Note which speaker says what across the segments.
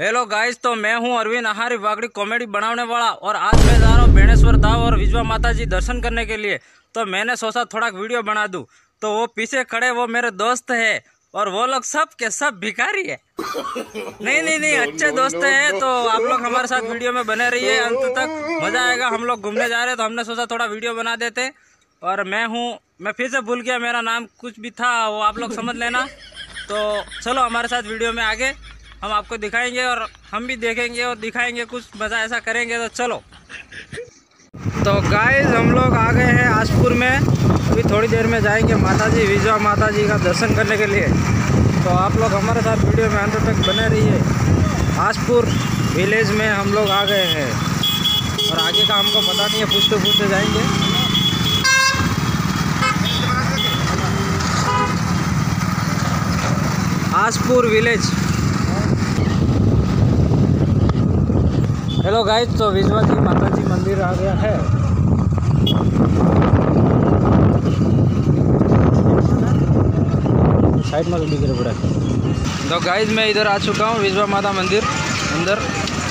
Speaker 1: Hello guys तो मैं हूँ अरविंद आहारी वागड़ी कॉमेडी बनाने वाला और आज मैं जा रहा हूँ बेणेश्वर धाम और विजवा माता जी दर्शन करने के लिए। तो मैंने सोचा थोड़ा वीडियो बना दूँ। तो वो पीछे खड़े वो मेरे दोस्त है और वो लोग सब के सब भिखारी है। नहीं नहीं नहीं अच्छे दोस्त हैं तो आप लोग हमारे साथ वीडियो में बने रहिए। अंत तक मज़ा आएगा हम लोग घूमने जा रहे हैं तो हमने सोचा थोड़ा वीडियो बना देते। और मैं हूँ मैं फिर से भूल गया मेरा नाम कुछ भी था वो आप लोग समझ लेना। तो चलो हमारे साथ वीडियो में आगे। हम आपको दिखाएँगे और हम भी देखेंगे और दिखाएँगे, कुछ मज़ा ऐसा करेंगे तो चलो। तो गाइस हम लोग आ गए हैं आजपुर में। अभी थोड़ी देर में जाएँगे माता जी विजवा माता जी का दर्शन करने के लिए। तो आप लोग हमारे साथ वीडियो में अंत तक बने रहिए। आजपुर विलेज में हम लोग आ गए हैं। और आगे का हमको पता नहीं है, पूछते पूछते जाएँगे। आजपुर विलेज हेलो गाइस तो विजवा जी माता जी मंदिर आ गया है। साइड में दिख रहा पड़ा तो गाइस मैं इधर आ चुका हूँ विजवा माता मंदिर अंदर।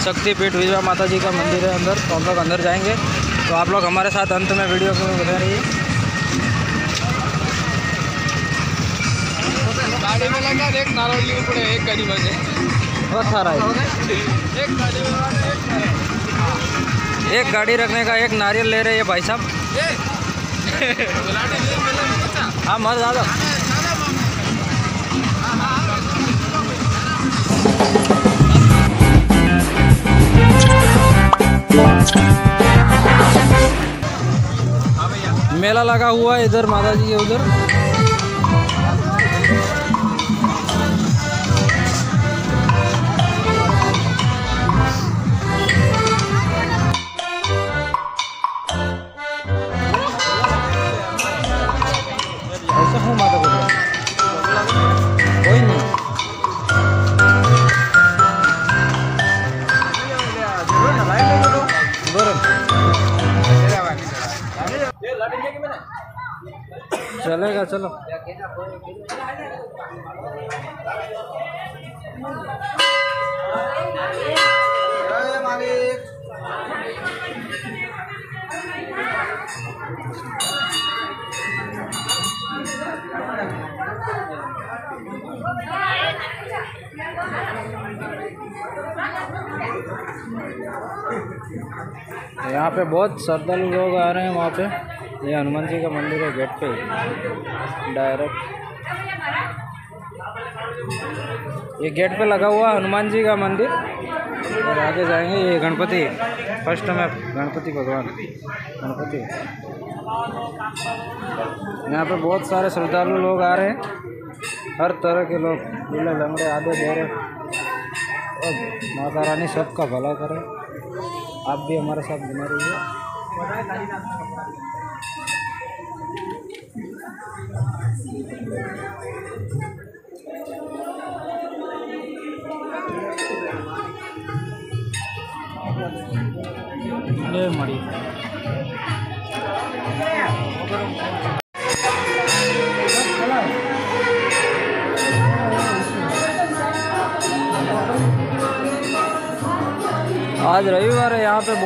Speaker 1: शक्तिपीठ विजवा माता जी का मंदिर है अंदर। तो हम लोग अंदर जाएँगे। तो आप लोग हमारे साथ अंत में वीडियो को बता रहिए।
Speaker 2: गाड़ी में लगा एक में पड़े एक गाड़ी
Speaker 1: बहुत सारा है
Speaker 2: एक गाड़ी में एक
Speaker 1: एक गाड़ी रखने का एक नारियल ले रहे हैं भाई साहब। हाँ मर दादा मेला लगा हुआ है इधर माता जी के उधर यहाँ पे बहुत श्रद्धालु लोग आ रहे हैं वहाँ पे। ये हनुमान जी का मंदिर है गेट पे। डायरेक्ट ये गेट पे लगा हुआ हनुमान जी का मंदिर। और आगे जाएँगे ये गणपति। फ़र्स्ट में गणपति भगवान। गणपति। यहाँ पे बहुत सारे श्रद्धालु लोग आ रहे हैं। हर तरह के लोग। दूल्हे लंगड़े, आधे बोरे और माता रानी सबका भला करे। आप भी हमारे साथ बने रहिए।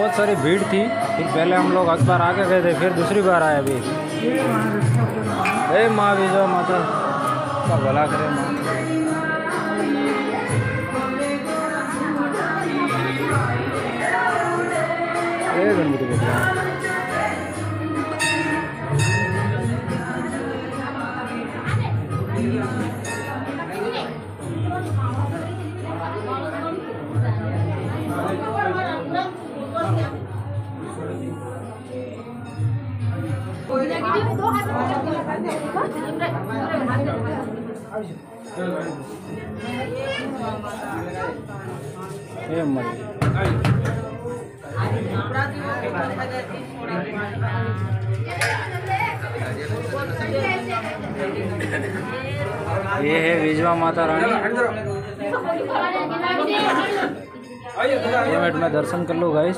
Speaker 1: बहुत सारी भीड़ थी। फिर पहले हम लोग अखबार आके गए थे, फिर दूसरी बार आए अभी। हे माँ विजय माता का भला करे माँ। गणपति ये है विजवा माता रानी। मिनट में दर्शन कर लो गाइस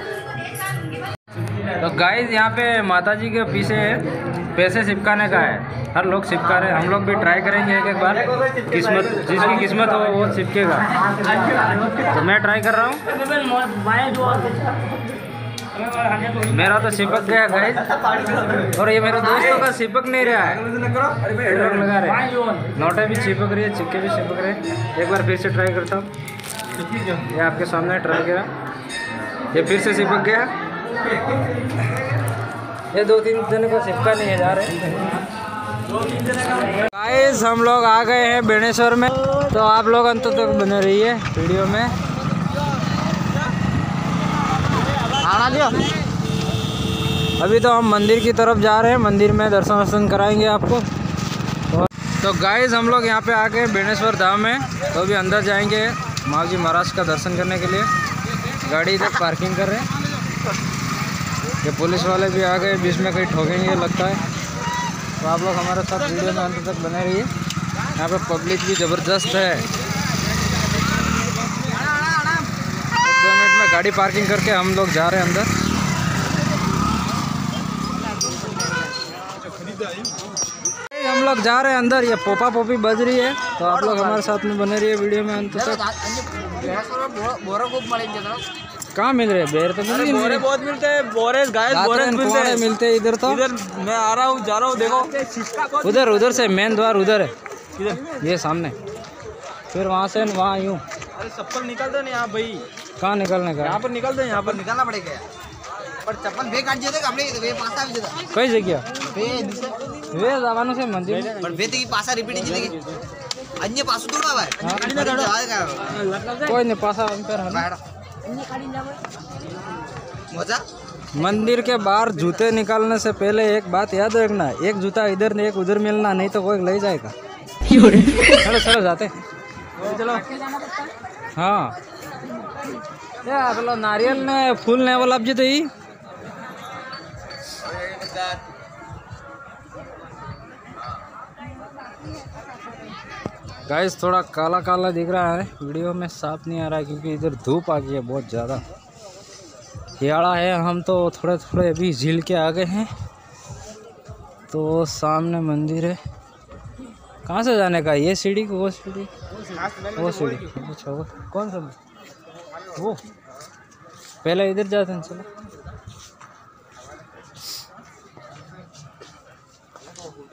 Speaker 1: तो गाइस यहाँ पे माता जी के पीछे पैसे चिपकाने का है। हर लोग चिपका रहे हैं। हम लोग भी ट्राई करेंगे एक एक बार। किस्मत, जिसकी किस्मत हो, वो चिपकेगा। तो मैं ट्राई कर रहा हूँ। मेरा तो चिपक गया गाइस और ये मेरे दोस्तों का चिपक नहीं रहा है। लोग रहे नोटें भी चिपक रही है चिक्के भी चिपक रहे एक बार फिर से ट्राई करता हूँ। ये आपके सामने ट्राई किया। ये फिर से चिपक गया। ये दो तीन जने को चिपका नहीं है जा रहे गाइस हम लोग आ गए हैं बेणेश्वर में। तो आप लोग अंत तक बने रहिए वीडियो में। अभी तो हम मंदिर की तरफ़ जा रहे हैं। मंदिर में दर्शन वर्शन कराएँगे आपको। तो, गाइस हम लोग यहाँ पे आ गए बेणेश्वर धाम में। तो अभी अंदर जाएँगे माँ जी महाराज का दर्शन करने के लिए। गाड़ी इधर पार्किंग कर रहे हैं। ये पुलिस वाले भी आ गए, बीच में कहीं ठोकेंगे लगता है। तो आप लोग हमारे साथ वीडियो में अंत तक बने रहिए। यहाँ पे पब्लिक भी ज़बरदस्त है। दो मिनट में गाड़ी पार्किंग करके हम लोग जा रहे हैं अंदर। हम लोग जा रहे हैं अंदर, ये पोपा पोपी बज रही है। तो आप लोग हमारे साथ में बने रहिए वीडियो में अंत तक। कहाँ मिल रहे बेर तो नहीं
Speaker 2: बोरे बहुत मिलते बोरे गाय बोरे मिलते हैं।
Speaker 1: मिलते हैं इधर तो?
Speaker 2: इधर मैं आ रहा हूँ जा रहा हूँ देखो।
Speaker 1: उधर उधर से मेन द्वार उधर है।
Speaker 2: इधर।
Speaker 1: ये सामने। फिर वहाँ से वहाँ यूँ।
Speaker 2: अरे चप्पल निकल दो ना यहाँ भाई।
Speaker 1: कहाँ निकलने का
Speaker 2: यहाँ पर निकल दो यहाँ पर।
Speaker 3: निकलना पड़ेगा। पर चप्पल वे काट जाते हमने वे पासा भी जाता
Speaker 1: कई जगह वे वे से मंदिर। पर
Speaker 3: वे तो की पासा रिपीट ज़िंदगी अन्य पासो थोड़ा भाई
Speaker 1: हाँ।
Speaker 3: हाँ।
Speaker 1: कोई नहीं पासा अंतर है मंदिर के बाहर जूते निकालने से पहले एक बात याद रखना, एक जूता इधर नहीं एक उधर मिलना, नहीं तो कोई ले जाएगा। चलो चलो, जाते
Speaker 2: चलो।
Speaker 1: हाँ। नारियल ने, फूल ने वाला अब जी तो ही गाइस थोड़ा काला काला दिख रहा है। वीडियो में साफ़ नहीं आ रहा है क्योंकि इधर धूप आ गई है बहुत ज़्यादा। हियाड़ा है, हम तो थोड़े थोड़े अभी झील के आ गए हैं। तो सामने मंदिर है। कहाँ से जाने का? ये सीढ़ी वो सीढ़ी? वो सीढ़ी। अच्छा वो कौन सा वो। पहले इधर जाते हैं, चलो।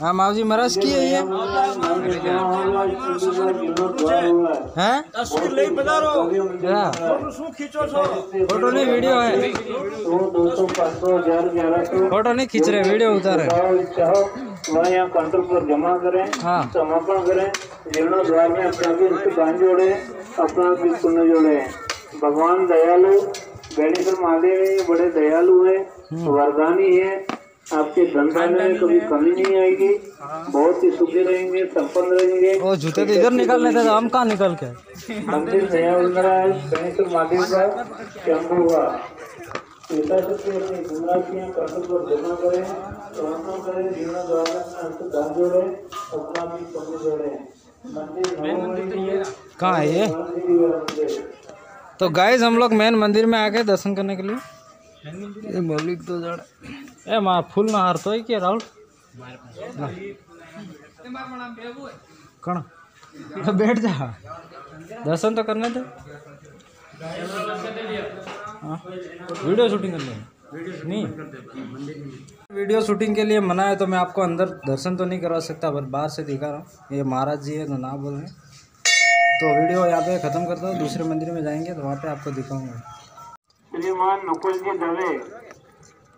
Speaker 1: हाँ माओ जी मरस की है ये? हैं?
Speaker 2: तस्वीर ले बता रो
Speaker 1: क्या?
Speaker 2: फ़ोटो खींचो छो
Speaker 1: फ़ोटो नहीं वीडियो है। फ़ोटो नहीं खींच रहे वीडियो उतार
Speaker 4: रहे। यहाँ काउंटर जमा करें समापन करें जोड़े अपना जोड़े भगवान दयालु गणेश्वर महादेव बड़े दयालु है हम्म। वरदानी है। आपके धंधा में कभी कमी नहीं आएगी। बहुत ही सुखी रहेंगे संपन्न रहेंगे।
Speaker 1: वो जूते तो इधर निकलने थे तो हम कहाँ निकल के?
Speaker 4: मंदिर नया बन रहा है गणेश्वर महादेव का शंभु हुआ। पिता शक्ति अपनी काउंटर पर जमा करें समर्पण करें अंत दान जोड़े अपना भी जोड़े। मंदिर
Speaker 1: कहाँ है ये? तो गाइस हम लोग मेन मंदिर में आ गए दर्शन करने के लिए फूल ना हार तो क्या राहुल बैठ जा दर्शन तो करने हाँ, वीडियो शूटिंग करनी नहीं वीडियो शूटिंग के लिए मना है तो मैं आपको अंदर दर्शन तो नहीं करवा सकता पर बाहर से दिखा रहा हूँ ये महाराज जी है तो ना बोल रहे। तो वीडियो यहाँ पे ख़त्म करता हूँ दूसरे मंदिर में जाएँगे तो वहाँ पे आपको दिखाऊँगा
Speaker 4: श्रीमान नकुल जी दवे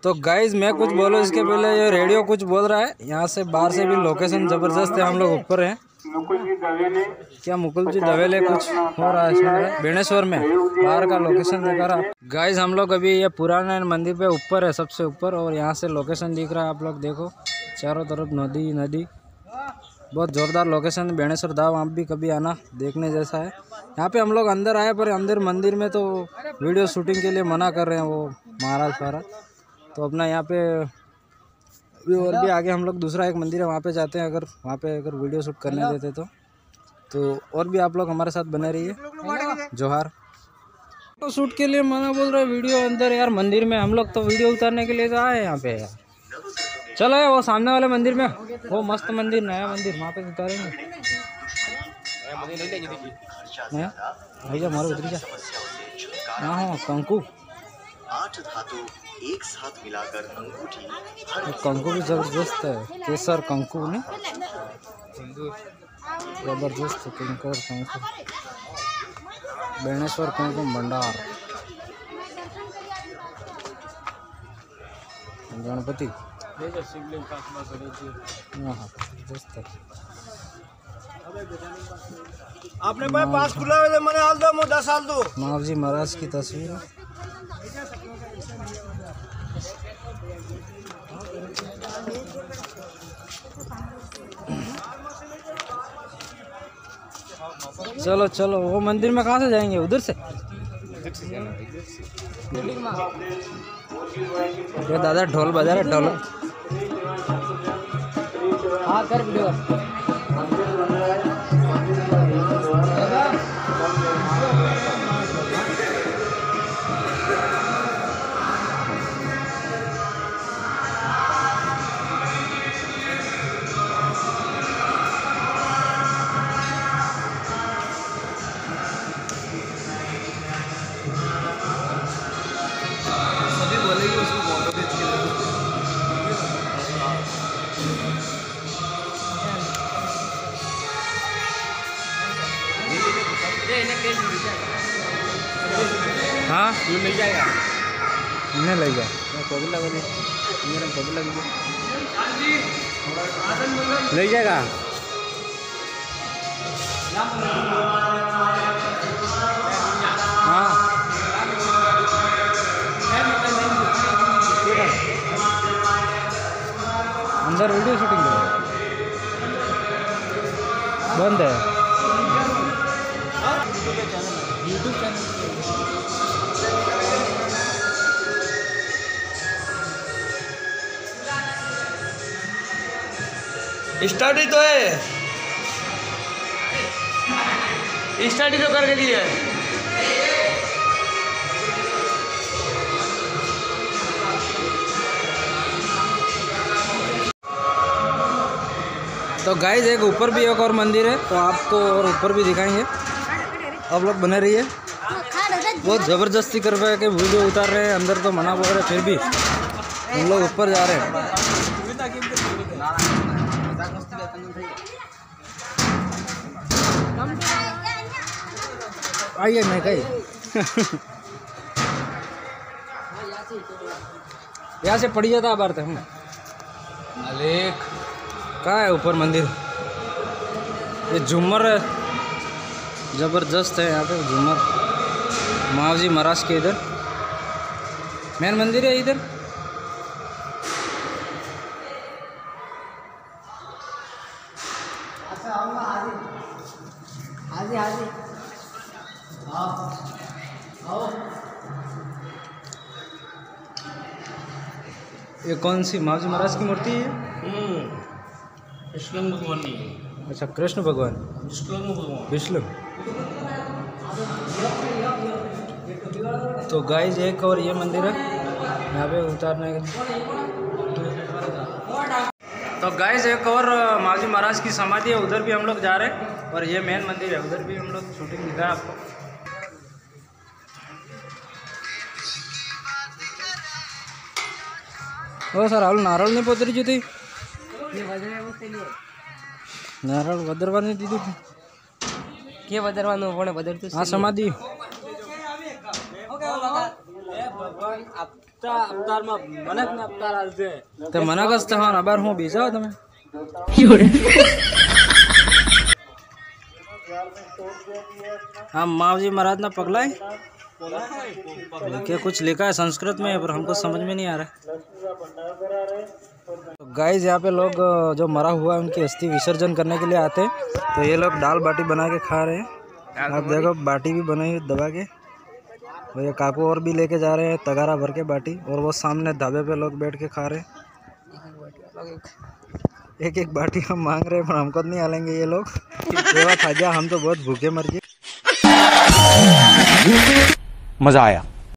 Speaker 1: तो गाइज़ मैं कुछ बोलूँ इसके पहले ये रेडियो कुछ बोल रहा है। यहाँ से बाहर से भी लोकेशन ज़बरदस्त है हम लोग ऊपर हैं।
Speaker 4: मुकुल जी दवे ने
Speaker 1: क्या मुकुल जी दवेले कुछ? हो रहा है हैं? बेणेश्वर में। बाहर का लोकेशन दिखा रहा। गाइज़ हम लोग अभी ये पुराने मंदिर पे ऊपर है सबसे ऊपर और यहाँ से लोकेशन दिख रहा है आप लोग देखो। चारों तरफ़ नदी नदी। बहुत जोरदार लोकेशन है बेणेश्वर धाम आप भी कभी आना देखने जैसा है। यहाँ पे हम लोग अंदर आए पर अंदर मंदिर में तो वीडियो शूटिंग के लिए मना कर रहे हैं वो महाराज महाराज तो अपना यहाँ पे अभी और भी आगे हम लोग दूसरा एक मंदिर है वहाँ पे जाते हैं अगर वहाँ पे अगर वीडियो शूट करने देते तो। तो और भी आप लोग हमारे साथ बने रहिए। जोहार। तो शूट के लिए मना बोल रहे वीडियो अंदर यार मंदिर में हम लोग तो वीडियो उतारने के लिए तो आए हैं यहाँ पे। यार चलो वो सामने वाले मंदिर में। वो मस्त मंदिर, नया मंदिर, वहाँ पे उतारेंगे। भैया मारो उतरी जा। हाँ हाँ? कंकु?
Speaker 5: आठ धातु एक साथ मिलाकर अंगूठी
Speaker 1: कंकु भी ज़बरदस्त है। केसर कंकु ने। ज़बरदस्त किंकर कंकु। बेणेश्वर कुमकुम भंडार। गणपति। हाँ हाँ है।
Speaker 2: आपने भाई पास खुला है मैंने हाल दो मैं दस साल दो।
Speaker 1: महाव जी महाराज की तस्वीर। चलो चलो वो मंदिर में कहाँ से जाएँगे? उधर से। ये दादा ढोल बजा रहे ढोल। हाँ सर वीडियो हाँ?
Speaker 2: मिल जाएगा। कोविड मेरा कोविड लगी
Speaker 1: ले जाएगा? हाँ। अंदर वीडियो शूटिंग बंद है।
Speaker 2: स्टार्ट ही तो है। स्टार्ट ही तो करके दिया है।
Speaker 1: तो गाइज़ एक ऊपर भी एक और मंदिर है तो आपको और ऊपर भी दिखाएँगे। आप लोग बने रहिए। बहुत ज़बरदस्ती कर रहे हैं कि वीडियो उतार रहे हैं अंदर तो मना बोल रहे फिर भी हम लोग ऊपर जा रहे हैं। आइए मैं कही। यहाँ से पड़ी जाता बार हम
Speaker 2: मालिक।
Speaker 1: कहाँ है ऊपर मंदिर? ये झूमर है। ज़बरदस्त है यहाँ पे झूमर। मावजी महाराज के इधर। मेन मंदिर है इधर। ये कौन सी महावजी महाराज की मूर्ति है?
Speaker 2: कृष्ण भगवान नहीं
Speaker 1: अच्छा कृष्ण भगवान।
Speaker 2: कृष्ण भगवान।
Speaker 1: विष्णु। तो गाइस एक और ये मंदिर है यहाँ पे उतारने के तो गाइस एक और माजी महाराज की समाधि है उधर भी हम लोग जा रहे हैं और ये मेन मंदिर है उधर भी हम लोग शूटिंग दिखा है आपको हो सर हाल नारळ नहीं पोतरी जी थी નારળ વધરવાની દીધું
Speaker 3: કે વધારવાનું પણ વધારતું
Speaker 1: આ સમાધિ તે મને કસ તો હા અબાર હું બીજો તમે हाँ मावजी महाराज ना पगला है देखिए कुछ लिखा है संस्कृत में पर हमको समझ में नहीं आ रहा तो गाइज यहाँ पे लोग अ, जो मरा हुआ है उनकी अस्थि विसर्जन करने के लिए आते हैं तो ये लोग दाल बाटी बना के खा रहे हैं आप देखो बाटी भी बनाई हुई दबा के और ये काकू और भी लेके जा रहे हैं, तगारा भर के बाटी, और वो सामने ढाबे पे लोग बैठ के खा रहे एक एक बाटी हम मांग रहे हैं, पर हमको नहीं आलेंगे ये लोग। खा जा हम तो बहुत भूखे मर गए।
Speaker 6: मज़ा आया।